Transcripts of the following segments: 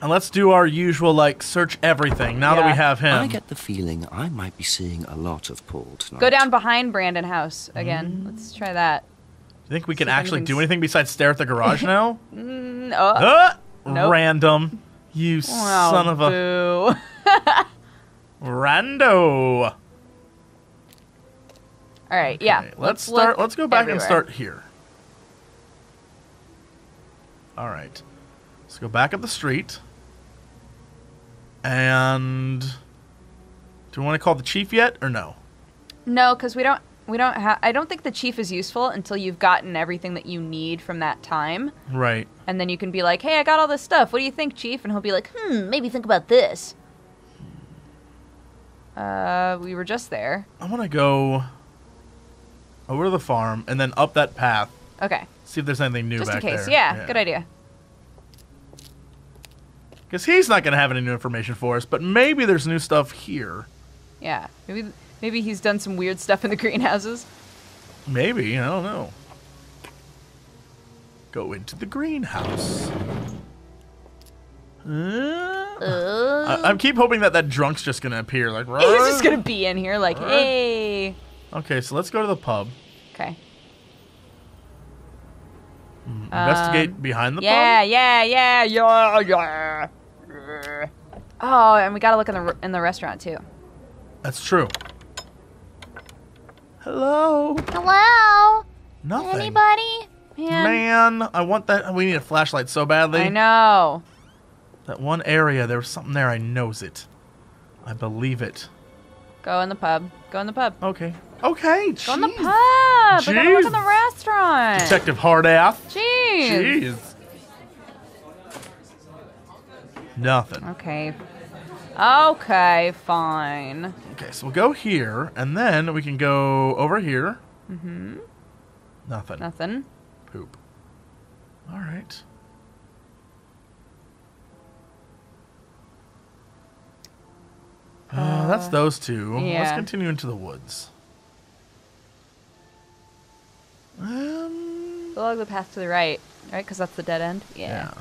And let's do our usual, like, search everything now that we have him. I get the feeling I might be seeing a lot of Paul tonight. Go down behind Brandon House again. Mm. Let's try that. you think we can See if actually do anything besides stare at the garage now? No. uh, Nope. Random. You Oh, son of a boo. rando. All right, yeah. Okay, let's start. Let's go back and start here. All right. Let's go back up the street. And do we want to call the chief yet or no? No, because we don't. We don't have. I don't think the chief is useful until you've gotten everything that you need from that time, Right. and then you can be like, "Hey, I got all this stuff. What do you think, chief?" And he'll be like, "Hmm, maybe think about this." Uh, we were just there. I want to go over to the farm and then up that path. Okay, See if there's anything new just in case. there. Yeah, good idea. Because he's not going to have any new information for us, but maybe there's new stuff here. Yeah, maybe maybe he's done some weird stuff in the greenhouses. Maybe, I don't know. Go into the greenhouse. Uh, I, I keep hoping that that drunk's just gonna appear. Like, He's just gonna be in here, like, "Hey." Okay, so let's go to the pub. Okay. Investigate behind the Um, Yeah, pub. yeah, yeah, yeah, yeah. Oh, and we gotta look in the in the restaurant too. That's true. Hello. Hello? Nothing. Anybody? Man, Man, I want that. We need a flashlight so badly. I know. That one area, there was something there. I knows it. I believe it. Go in the pub. Go in the pub. Okay. Okay. Go in the jeez. pub. We gotta look in the restaurant. Detective Hardath. Jeez. Jeez. Nothing. Okay. Okay, fine. Okay, so we'll go here, and then we can go over here. Mm-hmm. Nothing. Nothing. Poop. All right. Uh, that's those two. Let's continue into the woods. Um, along the path to the right, right? Because that's the dead end. yeah. Yeah.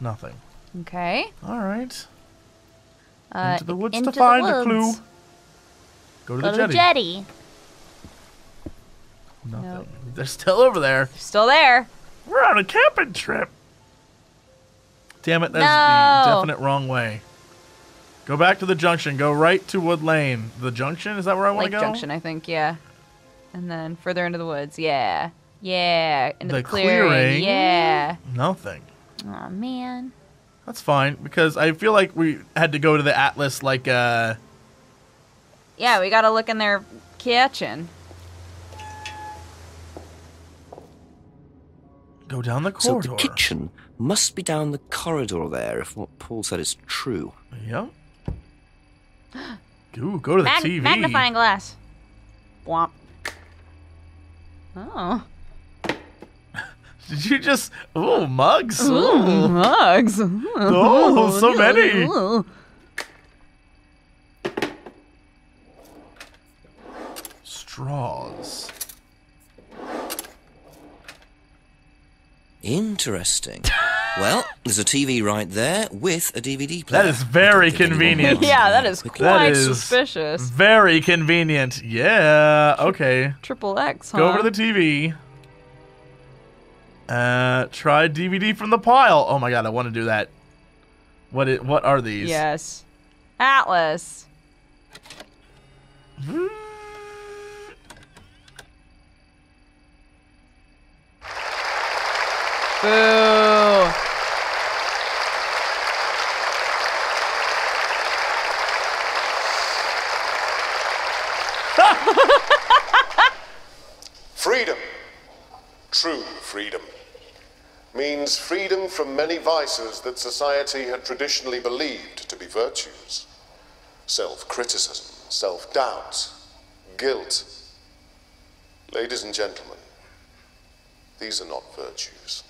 Nothing. Okay. All right. Uh, into the woods into to find the clue. Go to Go the to the jetty. jetty. Nothing. Nope. They're still over there. Still there. We're on a camping trip. Damn it, that's No. the definite wrong way. Go back to the junction. Go right to Wood Lane. The junction? Is that where I want to go? Junction, I think. Yeah. And then further into the woods. Yeah. Yeah. Into The the, clearing. clearing. Yeah. Nothing. Oh man. That's fine because I feel like we had to go to the Atlas like uh Yeah, we gotta look in their kitchen. go down the corridor. So the kitchen must be down the corridor there if what Paul said is true. Yep. Ooh, go to the Mag- TV. magnifying glass. Womp. Oh. Did you just Ooh, mugs. Ooh, mugs. Oh, so many. Straws. Interesting. well, there's a TV right there with a DVD player. That is very I don't think anyone convenient. Yeah, to that know is quickly. That quite is- suspicious. Very convenient. Yeah. Okay. Triple X, huh? Go over to the TV. Uh, try DVD from the pile. Oh my god, I want to do that. What? It, what are these? Yes. Atlas. Boo. Freedom, true freedom, freedom from many vices that society had traditionally believed to be virtues self criticism, self doubt, guilt. Ladies and gentlemen, these are not virtues,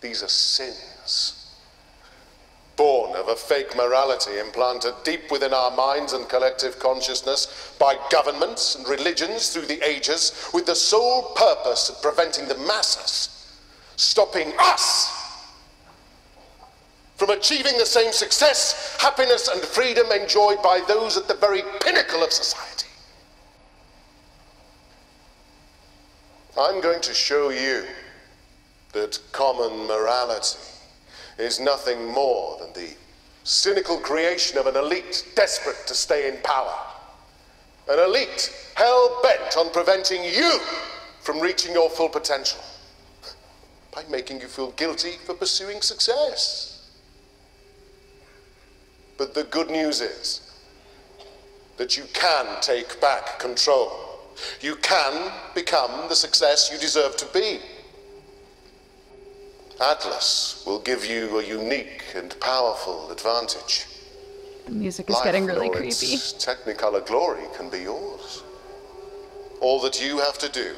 these are sins. Born of a fake morality implanted deep within our minds and collective consciousness by governments and religions through the ages, with the sole purpose of preventing the masses, stopping us from achieving the same success, happiness, and freedom enjoyed by those at the very pinnacle of society. I'm going to show you that common morality is nothing more than the cynical creation of an elite desperate to stay in power. An elite hell bent on preventing you from reaching your full potential by making you feel guilty for pursuing success. But the good news is that you can take back control. You can become the success you deserve to be. Atlas will give you a unique and powerful advantage. The music is Life getting really all creepy. Technicolor glory can be yours. All that you have to do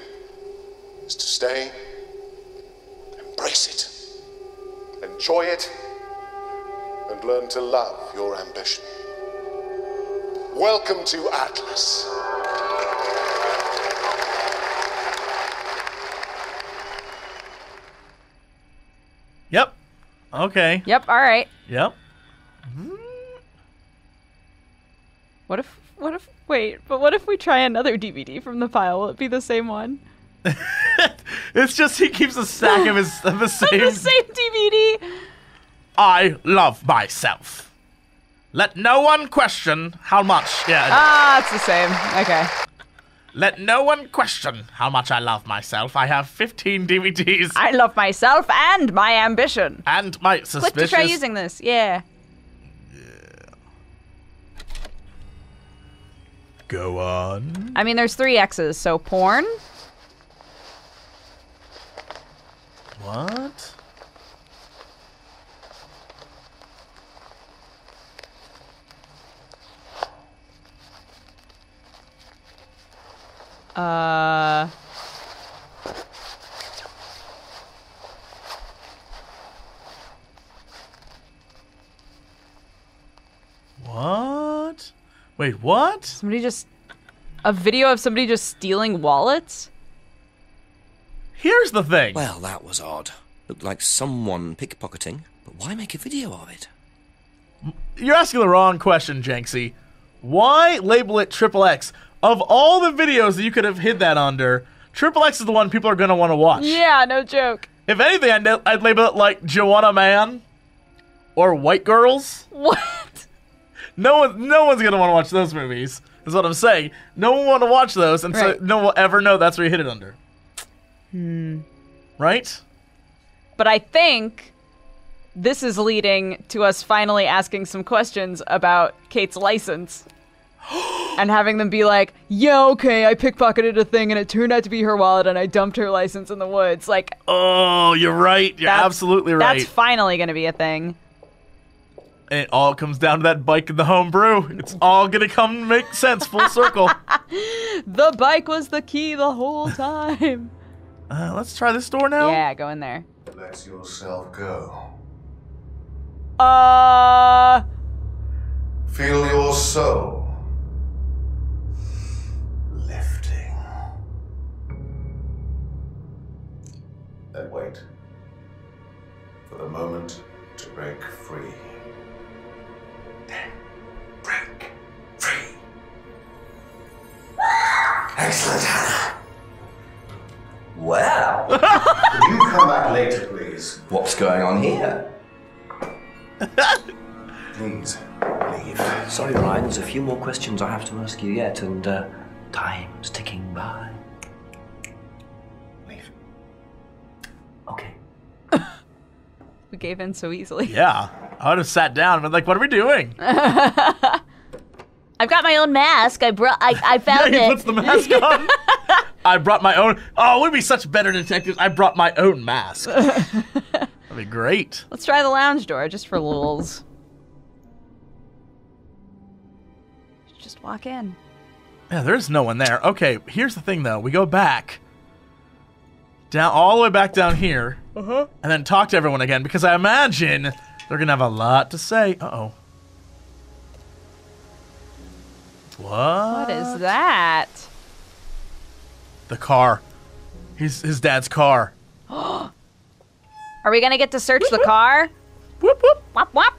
is to stay, embrace it, enjoy it, and learn to love your ambition. Welcome to Atlas. Yep. Okay. Yep. All right. Yep. Mm-hmm. What if? What if? Wait. But what if we try another DVD from the pile? Will it be the same one? It's just he keeps a stack of his of the same. the same DVD. I love myself. Let no one question how much. Yeah. Ah, it's the same. Okay. Let no one question how much I love myself. I have 15 DVDs I love myself and my ambition. and my Click suspicious. to try using this. Yeah. Go on. I mean, there's three X's, so porn. What? Uh. What? Wait, what? Somebody just. A video of somebody just stealing wallets? Here's the thing. Well, that was odd. Looked like someone pickpocketing, but why make a video of it? You're asking the wrong question, Janksy. Why label it Triple X? Of all the videos that you could have hid that under, Triple X is the one people are going to want to watch. Yeah, no joke. If anything, I'd, I'd label it like Joanna Man or White Girls. What? No one, no one's gonna want to watch those movies. Is what I'm saying. No one will want to watch those, and so no one will ever know that's where you hid it under. Hmm. Right? But I think this is leading to us finally asking some questions about Kate's license. and having them be like, yeah, okay, I pickpocketed a thing and it turned out to be her wallet and I dumped her license in the woods. Like, Oh, you're right. You're absolutely right. That's finally going to be a thing. and it all comes down to that bike and the home brew. It's all gonna come make sense, full circle. The bike was the key the whole time. Uh, let's try this door now. yeah, go in there. Let yourself go. Uh, Feel your soul lifting. Then wait for the moment to break free. Then break free. Excellent, Hannah. Well, Could you come back later, please? what's going on here? Please leave. Sorry, Ryan, there's a few more questions I have to ask you yet, and uh, time's ticking by. Leave. Okay. we gave in so easily. Yeah. I would have sat down and been like, "What are we doing?" I've got my own mask. I brought. I, I Yeah, found he it. puts the mask on. I brought my own. Oh, we'd be such better detectives. I brought my own mask. That'd be great. Let's try the lounge door just for lulz. Just walk in. Yeah, there's no one there. Okay, here's the thing though. We go back down all the way back down here, and then talk to everyone again because I imagine they're gonna have a lot to say. Uh oh. What? What is that? The car. He's his dad's car. Are we gonna get to search the car? Whoop whoop. Wop wop.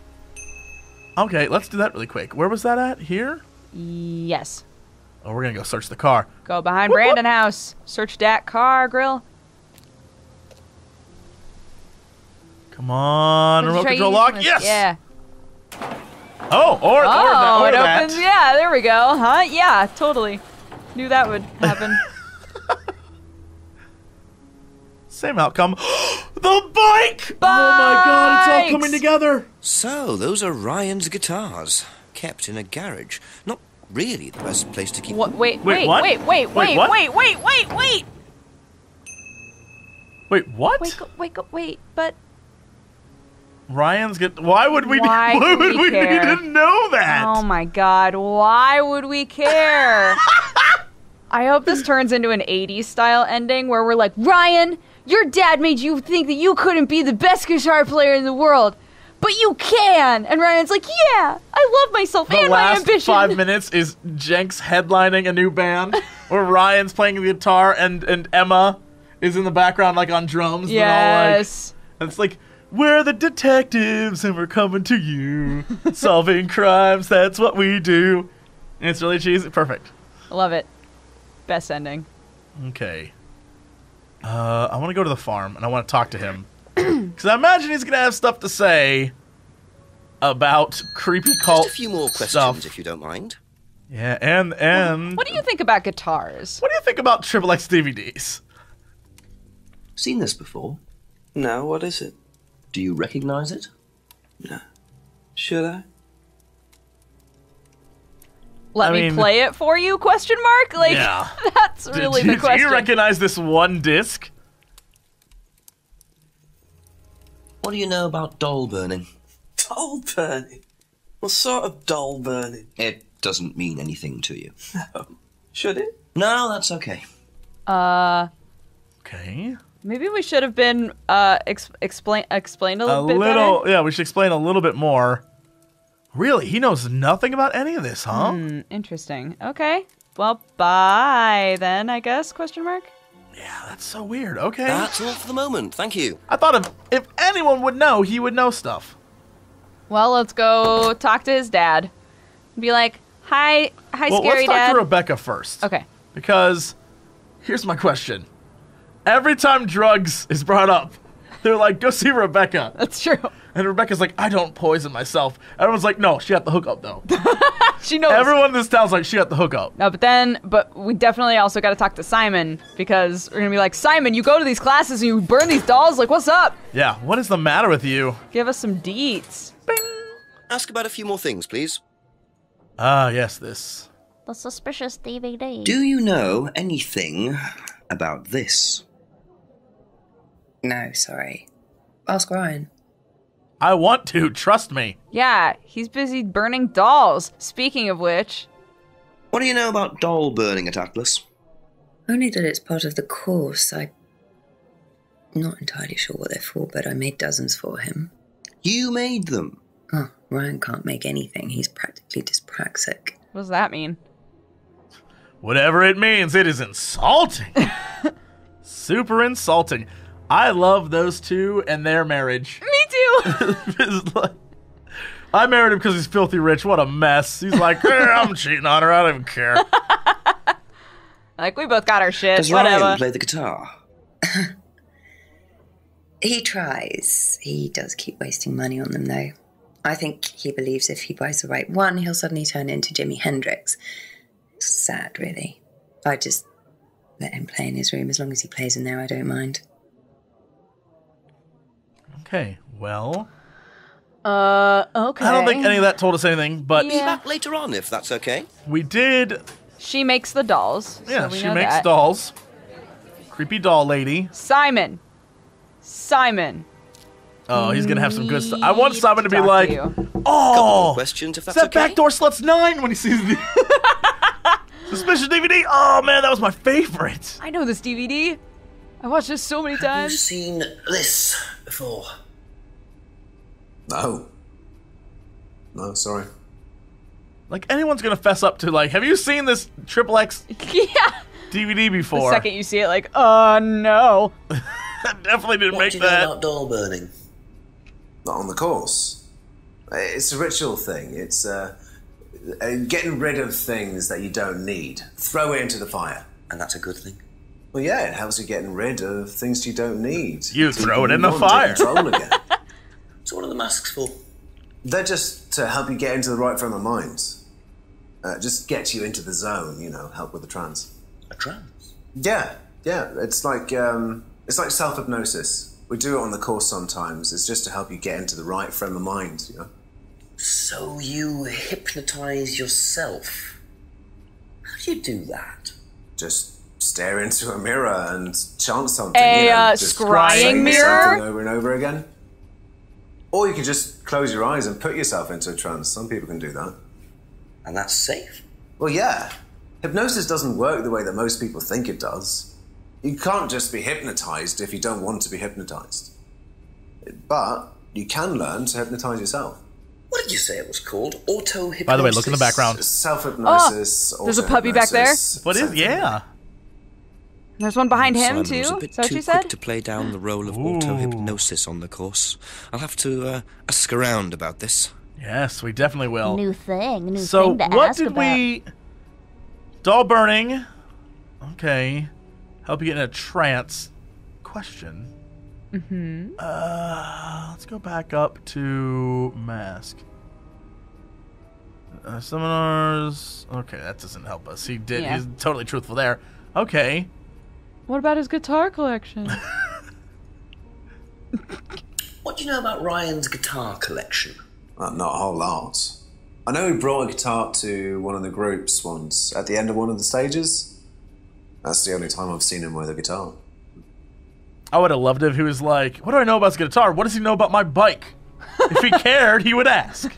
Okay, let's do that really quick. Where was that at? Here? Yes. Oh, we're gonna go search the car. Go behind Whoop, whoop. Brandon House. Search that car grill. Come on, remote control lock. Yes. Yeah. Oh, or, or oh, that, Oh, or it that. opens. Yeah, there we go. Huh? Yeah, totally. Knew that would happen. Same outcome. the bike! Oh my god, it's all coming together. So, those are Ryan's guitars, kept in a garage. Not really the best place to keep what? Wait, Wait, wait, what? wait, wait, Wait, wait, what? wait, wait, wait, wait, Wait, what? wait, wait, wait. But Ryan's get. Why would we? Why why would we we need to know that? oh my god, why would we care? I hope this turns into an 80s style ending where we're like, Ryan, your dad made you think that you couldn't be the best guitar player in the world, but you can. And Ryan's like, Yeah, I love myself the and my last ambition. five minutes is Jenks headlining a new band, where Ryan's playing the guitar and and Emma is in the background like on drums. and all, like- Yes. It's like, we're the detectives and we're coming to you. Solving crimes, that's what we do. And it's really cheesy. Perfect. I Love it. Best ending. Okay. Uh, I want to go to the farm and I want to talk to him. Because I imagine he's going to have stuff to say about creepy cult Just a few more questions, stuff. if you don't mind. Yeah, and, and. What do you think about guitars? What do you think about Triple X DVDs? Seen this before? No, what is it? Do you recognize it? No. Should I? Let I me mean- play it for you? Question mark. Like Yeah. that's really do, the question. do you recognize this one disc? What do you know about doll burning? Doll burning? What sort of doll burning? It doesn't mean anything to you. No. Should it? No, that's okay. uh, Okay. Maybe we should have been uh ex- explain explained a A little bit little, better. yeah, we should explain a little bit more. Really? He knows nothing about any of this, huh? Hmm, interesting. Okay. Well, bye then. I guess. Question mark. Yeah, that's so weird. Okay. That's all for the moment. Thank you. I thought if, if anyone would know, he would know stuff. Well, let's go talk to his dad. Be like, hi, hi, Well, scary let's talk dad. to Rebecca first. okay. Because here's my question. Every time drugs is brought up, they're like, go see Rebecca. That's true. And Rebecca's like, I don't poison myself. Everyone's like, no, she got the hookup though. She knows. Everyone in this town's like, she got the hookup. No, but then, but we definitely also got to talk to Simon because we're gonna be like, Simon, you go to these classes and you burn these dolls. Like, what's up? Yeah, what is the matter with you? Give us some deets. Bing. Ask about a few more things, please. Ah, yes, this. The suspicious DVD. Do you know anything about this? No, sorry. Ask Ryan. I want to, trust me. Yeah, he's busy burning dolls. Speaking of which, What do you know about doll burning at Atlas? Only that it's part of the course. I'm not entirely sure what they're for, but I made dozens for him. You made them. Oh, Ryan can't make anything. He's practically dyspraxic. what does that mean? Whatever it means, it is insulting. Super insulting. I love those two and their marriage. Me too. Like- I married him because he's filthy rich. What a mess. He's like, "Eh, I'm cheating on her. I don't even care. like we both got our shit. Does Whatever. Ryan play the guitar? He tries. He does keep wasting money on them, though. I think he believes if he buys the right one, he'll suddenly turn into Jimi Hendrix. It's sad, really. I just let him play in his room as long as he plays in there. I don't mind. Okay, well, Uh, okay. I don't think any of that told us anything, but Be back later on, if that's okay. we did. She makes the dolls. so Yeah, we she know makes that. dolls. Creepy doll lady. Simon. Simon. Oh, he's gonna have some good stuff. I want Need Simon to be talk like, you. Oh, questions, if it's that okay. backdoor sluts nine when he sees the suspicious DVD. Oh man, that was my favorite. I know this DVD. I watched this so many Have you times. seen this before? No. No, sorry. Like anyone's gonna fess up to like, have you seen this Triple X yeah. DVD before? The second you see it, like, uh, no. Definitely didn't What make do you know that. about doll burning? Not on the course. It's a ritual thing. It's uh, uh, getting rid of things that you don't need. Throw it into the fire. And that's a good thing. Well, yeah, it helps you getting rid of things you don't need. You throw it in the fire. to take Control again. So what are the masks for? They're just to help you get into the right frame of mind. Uh, just get you into the zone, you know, help with the trance. A trance. Yeah, yeah. It's like um, it's like self hypnosis. We do it on the course sometimes. It's just to help you get into the right frame of mind, you know. So you hypnotize yourself. How do you do that? Just stare into a mirror and chant something. A, you know, uh, just scrying mirror? something over and over again. Or you could just close your eyes and put yourself into a trance. Some people can do that. And that's safe. Well, yeah. Hypnosis doesn't work the way that most people think it does. You can't just be hypnotized if you don't want to be hypnotized. But you can learn to hypnotize yourself. What did you say it was called? Auto hypnosis. By the way, look in the background. Self hypnosis. Oh, there's a puppy back there? What is? Yeah. There's one behind him Simon too. was a Is bit that what too you quick to play down the role of auto hypnosis on the course. I'll have to uh, ask around about this. Yes, we definitely will. New thing, new so thing to what ask did about. we? Doll burning. Okay. Help you get in a trance. Question. Mm-hmm. Uh, let's go back up to mask. Uh, seminars. Okay, that doesn't help us. He did. Yeah. He's totally truthful there. Okay. What about his guitar collection? What do you know about Ryan's guitar collection? Well, not a whole lot. I know he brought a guitar to one of the groups once at the end of one of the stages. That's the only time I've seen him with a guitar. I would have loved it if he was like, "What do I know about his guitar? What does he know about my bike?" if he cared, he would ask.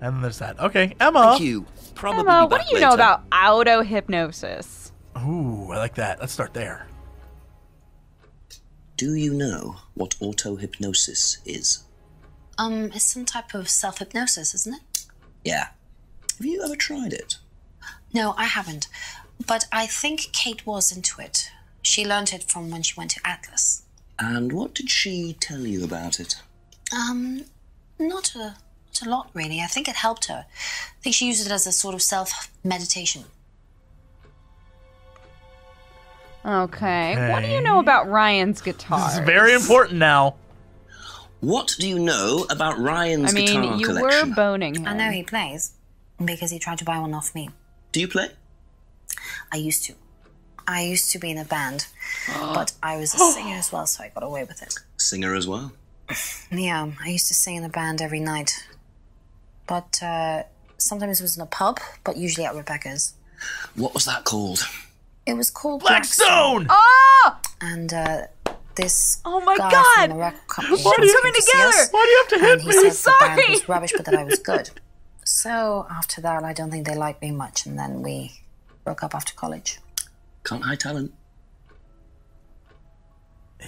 and there's that. Okay, Emma. Thank you. Probably Emma, what do you know later. about auto hypnosis? Ooh, I like that. Let's start there. Do you know what auto hypnosis is? Um, it's some type of self hypnosis, isn't it? Yeah. Have you ever tried it? No, I haven't. But I think Kate was into it. She learned it from when she went to Atlas. And what did she tell you about it? Um, not a, not a lot, really. I think it helped her. I think she used it as a sort of self meditation. Okay. What do you know about Ryan's guitar? This is very important now. What do you know about Ryan's I mean, guitar you collection? were boning him. I know he plays because he tried to buy one off me. Do you play? I used to. I used to be in a band, but I was a singer as well, so I got away with it. Singer as well. Yeah, I used to sing in a band every night. But uh, sometimes it was in a pub, but usually at Rebecca's. What was that called? It was called Blackstone. Oh! And uh, this Oh my guy God! from a record company What are you coming to together? us, Why do you have to and hit he me? said the band Sorry. was rubbish, but that I was good. So after that, I don't think they liked me much, and then we broke up after college. Can't high talent.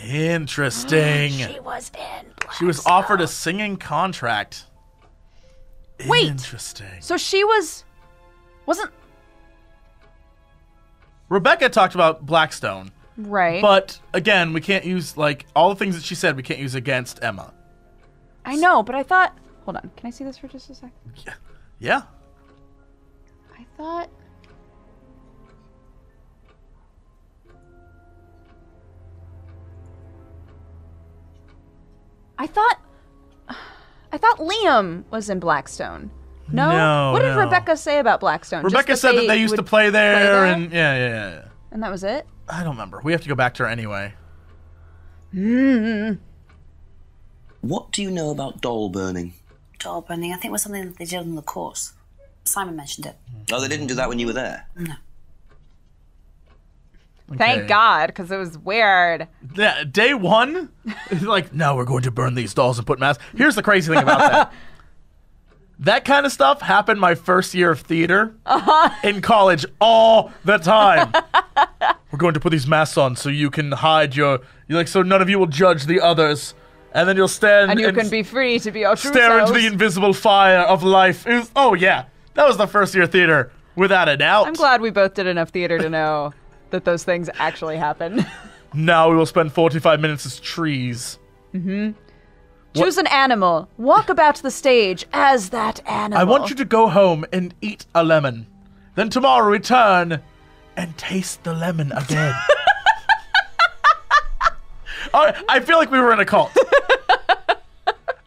Interesting. She was in. She was offered a singing contract. Wait. Interesting. So she was. Wasn't. Rebecca talked about Blackstone, Right. but again, we can't use like all the things that she said. We can't use against Emma. I know, but I thought. Hold on. Can I see this for just a sec? Yeah. I thought. I thought. I thought Liam was in Blackstone. No. No, what did no. Rebecca say about Blackstone? Just Rebecca said that they used to would play there, there? and yeah, yeah, yeah, yeah. and that was it. I don't remember. We have to go back to her anyway. Mm. What do you know about doll burning? Doll burning, I think was something that they did on the course. Simon mentioned it. Oh, they didn't do that when you were there. No. Okay. Thank God, because it was weird. Yeah, day one, it's like, now we're going to burn these dolls and put masks. Here's the crazy thing about that. That kind of stuff happened my first year of theater in college all the time. we're going to put these masks on so you can hide your, you like, so none of you will judge the others, and then you'll stand And you can be free to be your true stare into the invisible fire of life. Was, oh yeah, that was the first year of theater without a doubt. I'm glad we both did enough theater to know that those things actually happen. Now we will spend 45 minutes as trees. Mm-hmm. Choose an animal. Walk about the stage as that animal. I want you to go home and eat a lemon. Then tomorrow return and taste the lemon again. All right, I feel like we were in a cult.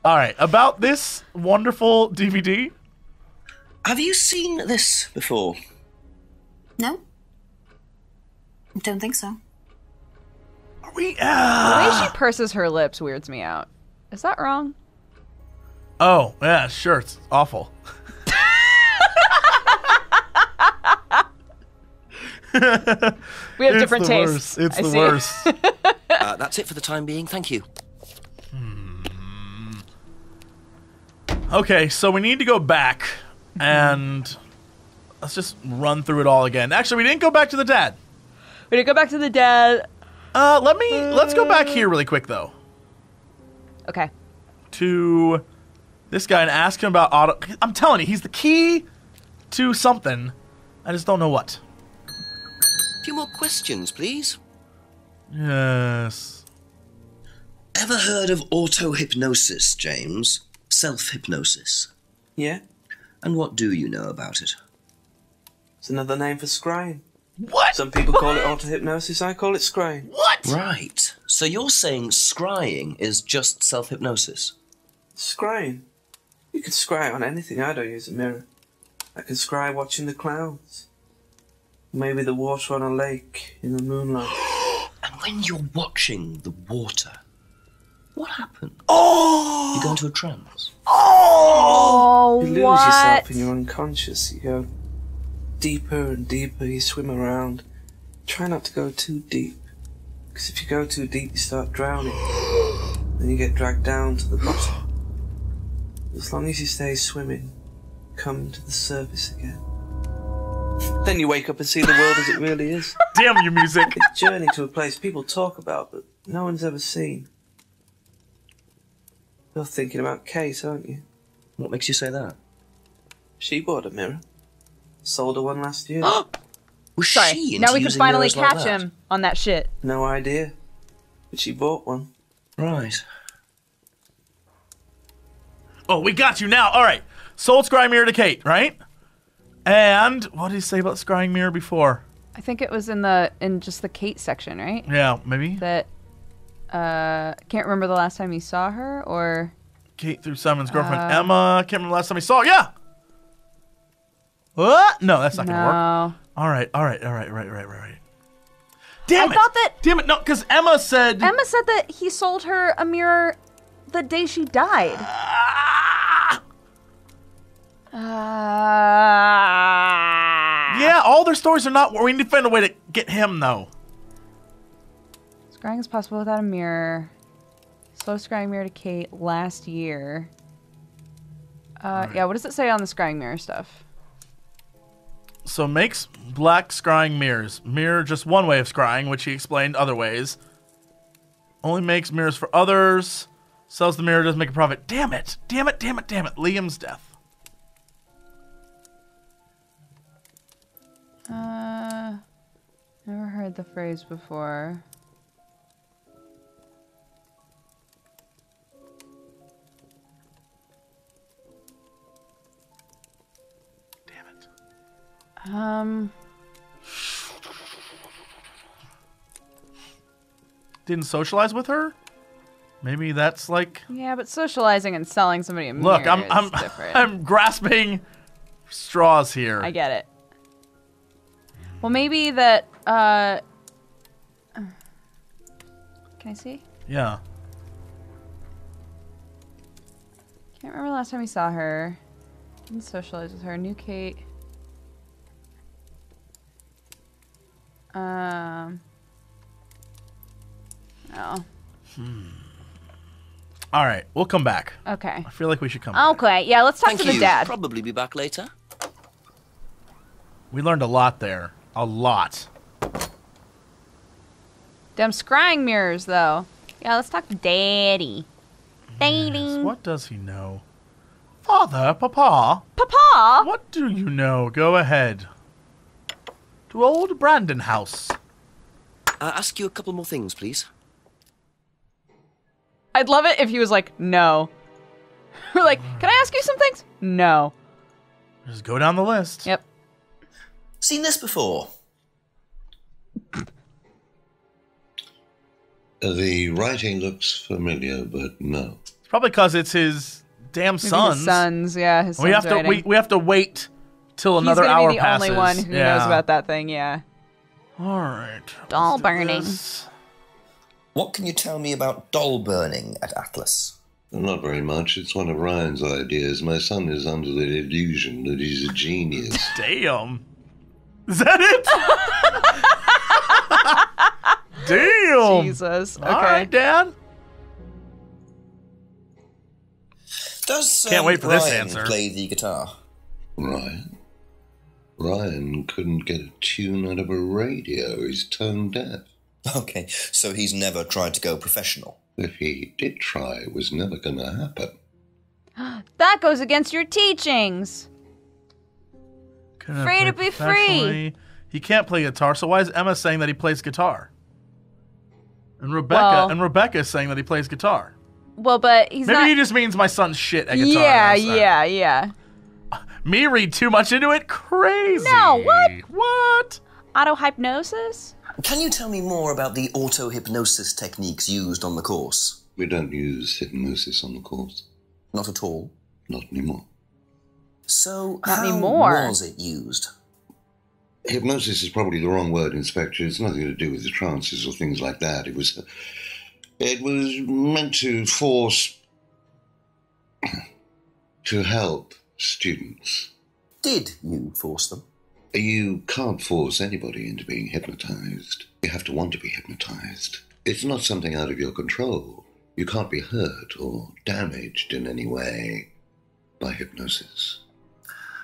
All right, about this wonderful DVD. Have you seen this before? No. Don't think so. Are we? The way Uh, she purses her lips weirds me out. Is that wrong? oh, yeah, sure. It's awful. We have It's different the tastes. worst. It's I the see. worst. Uh, that's it for the time being. Thank you. Okay, so we need to go back and let's just run through it all again. Actually, we didn't go back to the dad. We didn't go back to the dad. Uh, let me let's go back here really quick though Okay. to this guy and ask him about auto. I'm telling you, he's the key to something. I just don't know what. A few more questions, please. Yes. Ever heard of auto hypnosis, James? Self hypnosis. Yeah? And what do you know about it? It's another name for scrying. What? Some people call it auto hypnosis, I call it scrying. What? Right. So you're saying scrying is just self hypnosis? Scrying? You can scry on anything, I don't use a mirror. I can scry watching the clouds. Maybe the water on a lake in the moonlight. And when you're watching the water, what happens? Oh! You go into a trance. Oh, You lose what? yourself and you're unconscious. You go deeper and deeper, you swim around. Try not to go too deep. Because if you go too deep, you start drowning. then you get dragged down to the bottom. As long as you stay swimming, come to the surface again. Then you wake up and see the world as it really is. Damn your music. It's A journey to a place people talk about, but no one's ever seen. You're thinking about Kate, aren't you? What makes you say that? She bought a mirror. Sold her one last year. Was Sorry. she into Now we can finally mirrors like catch him on that shit. no idea. But she bought one. Right. Oh, we got you now. All right. Sold scrying mirror to Kate, right? And what did he say about scrying mirror before? I think it was in the in just the Kate section, right? Yeah, maybe That uh can't remember the last time you saw her or Kate through Simon's girlfriend Uh, Emma. Can't remember the last time he saw. Her. Yeah. What? No, that's not gonna work. All right, all right, all right, right, right, right, right. Damn I it! thought that Damn it! No, because Emma said. Emma said that he sold her a mirror the day she died. Ah! Uh, Yeah, all their stories are not. We need to find a way to get him though. Scrying is possible without a mirror. Slow scrying mirror to Kate last year. Uh, Yeah, what does it say on the scrying mirror stuff? So makes black scrying mirrors. Mirror just one way of scrying, which he explained other ways. Only makes mirrors for others. Sells the mirror, doesn't make a profit. Damn it! Damn it! Damn it! Damn it! Liam's death. Uh, never heard the phrase before. Um, Didn't socialize with her? Maybe that's like. yeah, but socializing and selling somebody a Look, mirror I'm I'm different. I'm grasping straws here. I get it. Well, maybe that. Uh, can I see? Yeah. Can't remember the last time we saw her. Didn't socialize with her. New Kate. Um. Oh. All right, we'll come back. Okay. I feel like we should come. back. Okay. Yeah. Let's talk Thank to the dad. Probably be back later. We learned a lot there. A lot. Them scrying mirrors, though. Yeah. Let's talk to Daddy. Daddy. What does he know? Father, Papa, Papa. what do you know? Go ahead. To old Brandon House. Uh, ask you a couple more things, please. I'd love it if he was like, no. We're like, can I ask you some things? No. Just go down the list. Yep. Seen this before? The writing looks familiar, but no. It's probably because it's his damn Maybe his sons. sons, yeah. His sons we have son's to we, we have to wait till He's another gonna hour be the passes. only one who yeah. knows about that thing, yeah. All right. Doll let's burning. this. What can you tell me about doll burning at Atlas? Not very much. It's one of Ryan's ideas. My son is under the illusion that he's a genius. Damn. Is that it? Damn. Jesus. Okay. All right, Dad. Does Can't um, wait for this Ryan answer. play the guitar? Ryan? Ryan couldn't get a tune out of a radio. He's tone deaf. Okay, so he's never tried to go professional. If he did try, it was never going to happen. That goes against your teachings. Couldn't Free to be free. He can't play guitar, so why is Emma saying that he plays guitar? And Rebecca Well- and Rebecca is saying that he plays guitar. Well, but he's Maybe not. he just means my son's shit at guitar. yeah, yeah, yeah. Me read too much into it? Crazy. No, what? What? Auto hypnosis? Can you tell me more about the auto hypnosis techniques used on the course? We don't use hypnosis on the course. Not at all. Not anymore. So, Not how anymore. was it used? Hypnosis is probably the wrong word, Inspector. It's nothing to do with the trances or things like that. It was, it was meant to force, to help students. Did you force them? You can't force anybody into being hypnotized. You have to want to be hypnotized. It's not something out of your control. You can't be hurt or damaged in any way by hypnosis.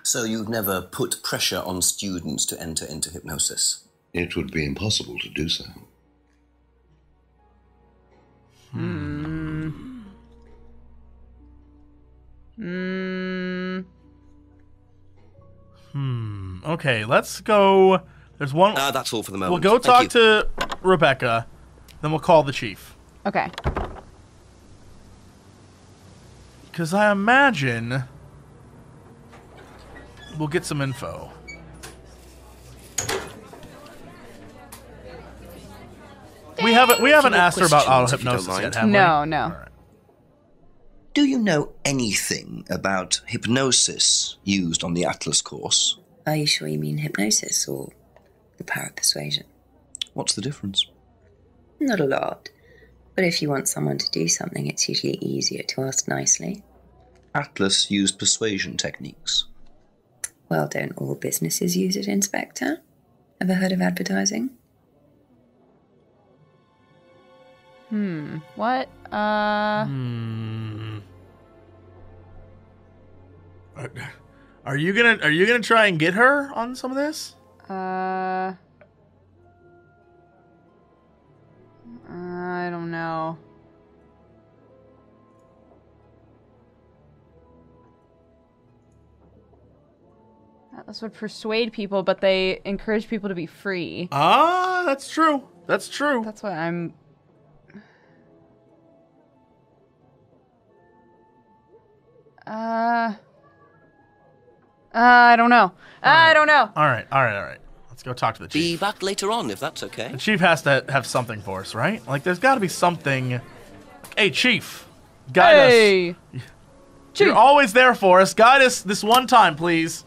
So, you've never put pressure on students to enter into hypnosis? It would be impossible to do so. Hmm. Hmm. Hmm. Okay, let's go. There's one. Ah, that's all for the moment. We'll go Thank talk you. to Rebecca, then we'll call the chief. Okay. Because I imagine we'll get some info. We haven't we haven't asked her about auto questions, if you don't hypnosis yet, mind. have we? No, no. Do you know anything about hypnosis used on the Atlas course? Are you sure you mean hypnosis or the power of persuasion? What's the difference? Not a lot. But if you want someone to do something, it's usually easier to ask nicely. Atlas used persuasion techniques. Well, don't all businesses use it, Inspector? Ever heard of advertising? Hmm. What? Uh. Hmm. Are- Are you gonna Are you gonna try and get her on some of this? Uh. I don't know. Atlas would persuade people, but they encourage people to be free. Ah, that's true. That's true. That's what I'm. Uh, I don't know. I don't know. All right, all right, all right. Let's go talk to the chief. Be back later on if that's okay. The chief has to have something for us, right? Like, there's got to be something. Hey, chief, guide us. Hey. You're always there for us. Guide us this one time, please.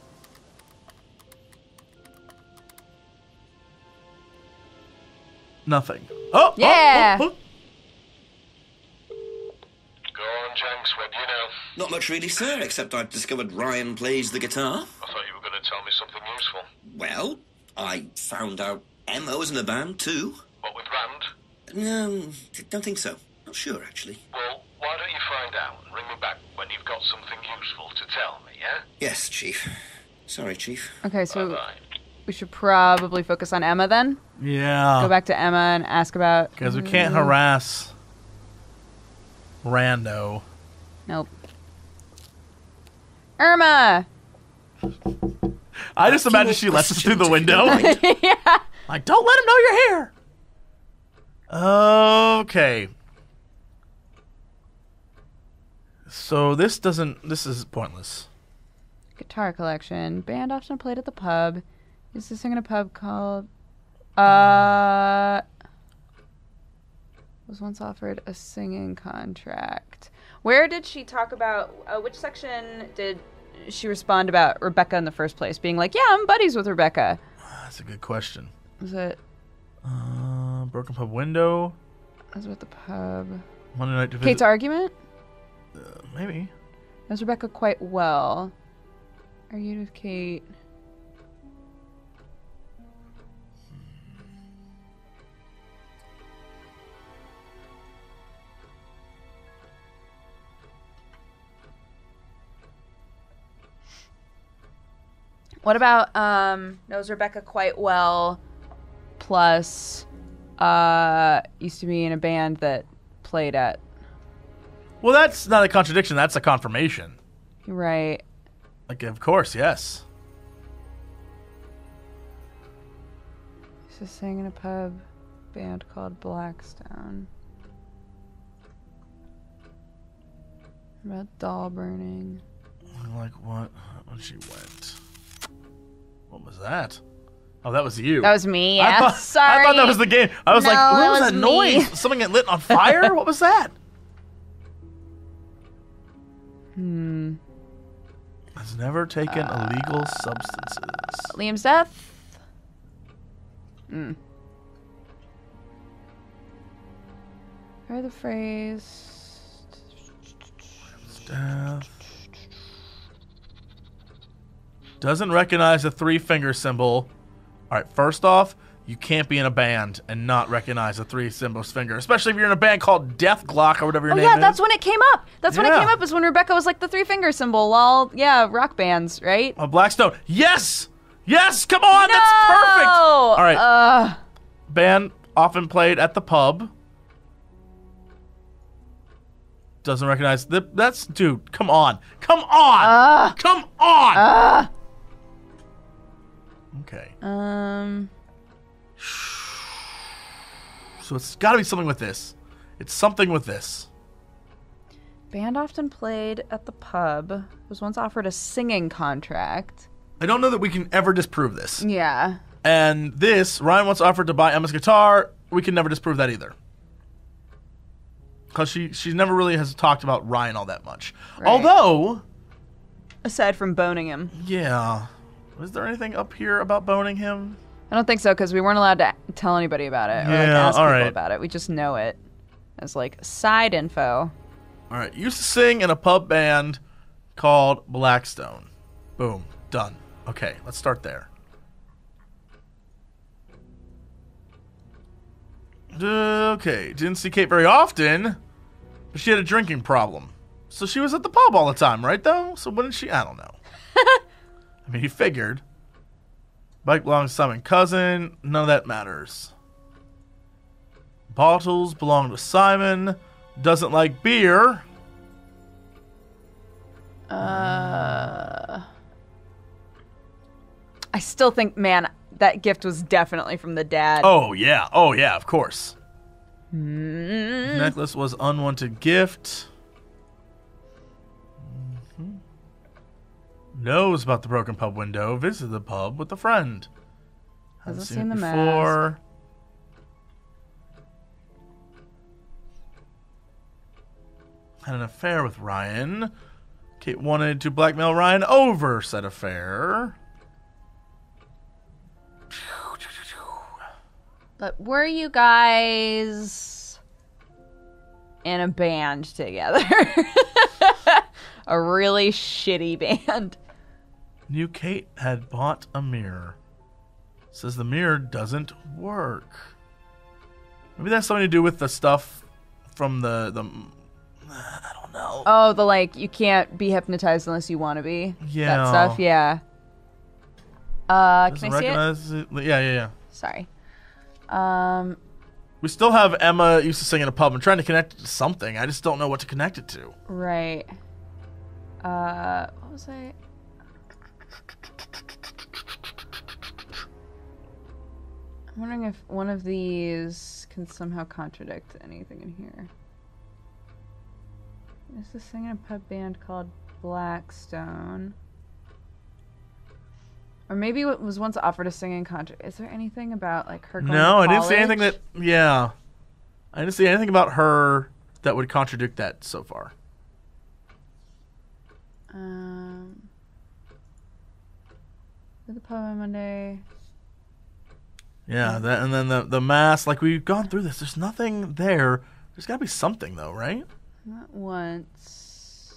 Nothing. Oh, oh, Yeah. oh, oh. Go on, what do you know? Not much really, sir, except I've discovered Ryan plays the guitar. I thought you were going to tell me something useful. Well, I found out Emma was in a band too. What with Rand? Um, don't think so. Not sure, actually. Well, why don't you find out and ring me back when you've got something useful to tell me, yeah? Yes, Chief. Sorry, Chief. Okay, so we should probably focus on Emma then. Yeah. Go back to Emma and ask about. Because we can't Mm, harass Rando. Nope. Irma. I just imagine she lets us through the window. yeah. Like, don't let him know you're here. Okay. So this doesn't. This is pointless. Guitar collection. Band often played at the pub. Used to sing in a pub called. Uh. Was once offered a singing contract. Where did she talk about? Uh, which section did she respond about Rebecca in the first place? Being like, yeah, I'm buddies with Rebecca. That's a good question. Was it? Uh, broken pub window. Was it the pub? Monday night to. Kate's argument. Maybe. Knows Rebecca quite well. Argued with Kate. What about um knows Rebecca quite well plus uh used to be in a band that played at Well, that's not a contradiction. That's a confirmation. right Like, of course, yes. used to sing in a pub band called Blackstone. About doll burning. Like what? When she went. What was that? Oh, that was you. That was me, I yeah. thought, I thought that was the game. I was like, what was that me. noise? Something get lit on fire? what was that? Hmm. Has never taken Uh, illegal substances. Liam's death. Hmm. Heard the phrase. Death. Doesn't recognize the three finger symbol. All right, first off, you can't be in a band and not recognize a three symbols finger, especially if you're in a band called Death Glock or whatever your Oh name yeah, is. Yeah, that's when it came up. That's when it came up. Is when Rebecca was like the three finger symbol. While yeah, rock bands, right? A Blackstone. Yes! Yes! Come on! That's perfect! All right. Uh, Band often played at the pub. Doesn't recognize the. That's dude. Come on. Come on. come on. uh, okay. um. So it's got to be something with this. It's something with this. Band often played at the pub. Was once offered a singing contract. I don't know that we can ever disprove this. Yeah. And this, Ryan once offered to buy Emma's guitar. We can never disprove that either. Because she, she never really has talked about Ryan all that much. Right. Although, Aside from boning him, yeah. Was there anything up here about boning him? I don't think so because we weren't allowed to tell anybody about it or like Yeah, ask all people right. about it. We just know it as like side info. All right. Used to sing in a pub band called Blackstone. Boom. Done. Okay, let's start there. Okay, didn't see Kate very often, but she had a drinking problem. So she was at the pub all the time, right, though? So wouldn't she? I don't know. I mean, he figured. Bike belongs to Simon Cousin. None of that matters. Bottles belong to Simon. Doesn't like beer. Uh, I still think, man, that gift was definitely from the dad. Oh, yeah. Oh, yeah, of course. Mm. Necklace was unwanted gift. Knows about the broken pub window. Visited the pub with a friend. Hasn't Hasn't seen, seen it the mask. before. Had an affair with Ryan. Kate wanted to blackmail Ryan over said affair. But were you guys in a band together? a really shitty band. Knew Kate had bought a mirror. Says the mirror doesn't work. Maybe that's something to do with the stuff from the the. I don't know. Oh, the like you can't be hypnotized unless you want to be. Yeah. That stuff, yeah. Uh, Doesn't can I see it? recognize it? Yeah, yeah, yeah. Sorry. Um, We still have Emma used to sing in a pub. I'm trying to connect it to something. I just don't know what to connect it to. right. Uh, what was I? I'm wondering if one of these can somehow contradict anything in here. This thing singing a pub band called Blackstone. Or maybe it was once offered a singing contract. Is there anything about like her? No, I didn't see anything that. Yeah, I didn't see anything about her that would contradict that so far. Um, the pub on Monday. Yeah, that and then the the mass. Like we've gone through this. There's nothing there. There's got to be something though, right? Not once.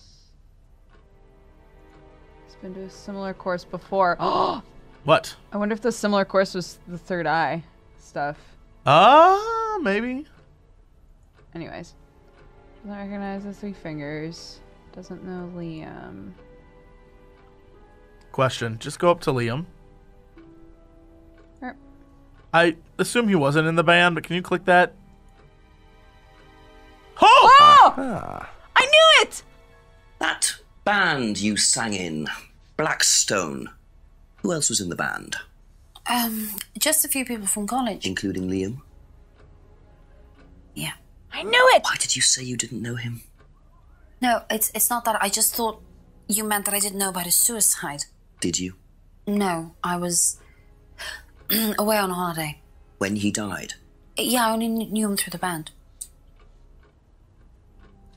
He's been to a similar course before. Oh, What? I wonder if the similar course was the third eye stuff. Ah, maybe. Anyways, doesn't recognize the three fingers. Doesn't know Liam. Question. Just go up to Liam. I assume he wasn't in the band, but can you click that? Oh! Ah. I knew it! That band you sang in, Blackstone. Who else was in the band, Um, just a few people from college. including Liam? Yeah. I knew it! Why did you say you didn't know him? No, it's it's not that. I just thought you meant that I didn't know about his suicide. Did you? No, I was away on holiday. When he died? Yeah, I only knew him through the band.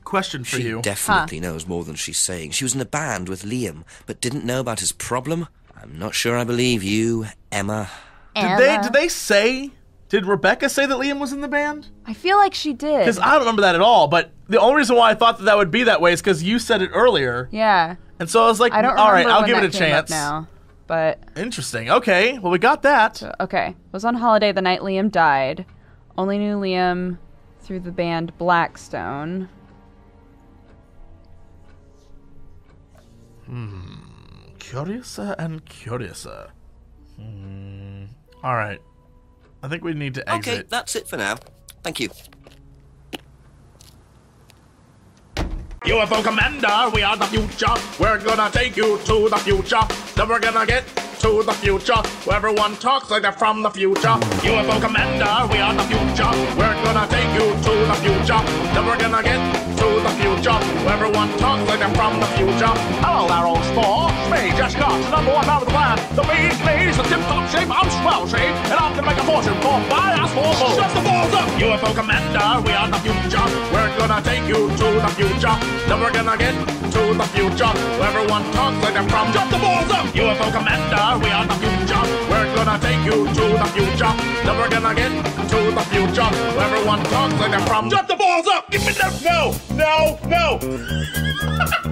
Question for she you. definitely knows more than she's saying. She was in a band with Liam, but didn't know about his problem. I'm not sure I believe you, Emma. Emma. Did they did they say? Did Rebecca say that Liam was in the band? I feel like she did. Because I don't remember that at all. But the only reason why I thought that that would be that way is because you said it earlier. Yeah. And so I was like, I don't all right, I'll give it a that came up chance. now. But Interesting. Okay, well we got that. okay, was on holiday the night Liam died. Only knew Liam through the band Blackstone. Hmm. Curiouser and curiouser. Hmm. All right. I think we need to exit. Okay, that's it for now. Thank you. UFO Commander, we are the future. We're gonna take you to the future. Then we're gonna get to the future. Where everyone talks like they're from the future. UFO Commander, we are the future. We're gonna take you to the future. Then we're gonna get the future. Everyone talks like they're from the future. Hello there, old sport. Me, just got the number one out of the plan. The bean please, the tip-top shape, I'm swell shape. And I'm gonna make a fortune for my ass for bull. Shut the balls up! UFO Commander, we are the future. We're gonna take you to the future. Then we're gonna get to the future. Everyone talks like they're from. Shut the balls up! UFO Commander, we are the future. We're gonna take you to the future. Then we're gonna get to the future. Everyone talks like they're from. Shut the balls up! Give me that! No! No! No!